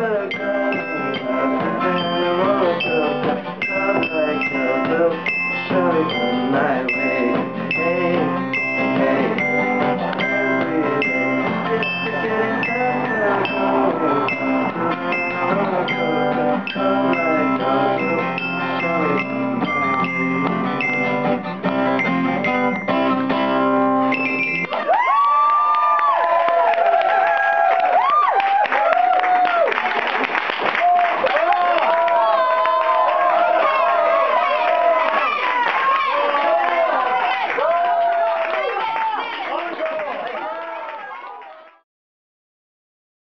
the girl.